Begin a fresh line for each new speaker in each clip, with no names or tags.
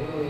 Aleluia.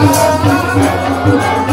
Thank